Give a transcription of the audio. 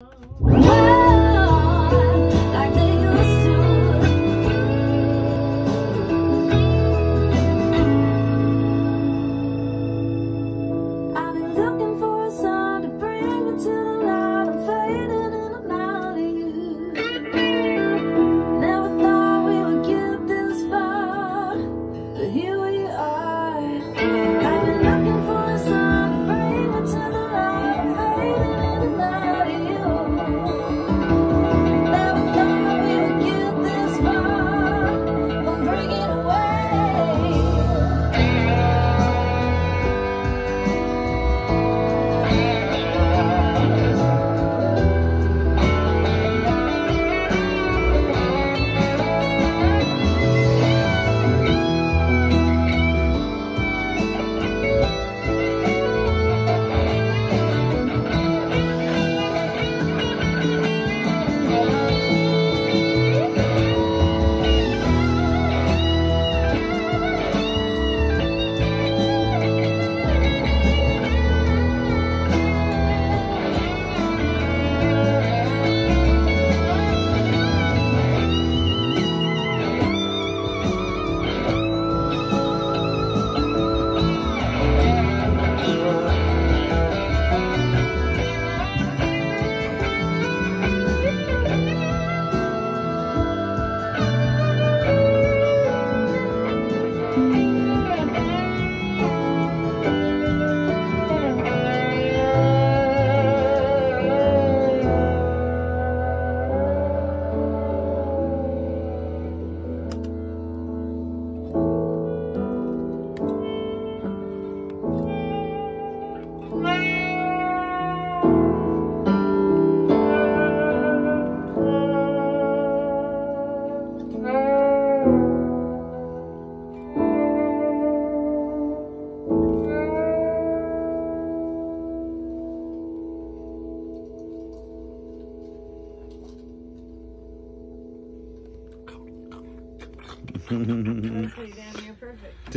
like Pretty damn near perfect.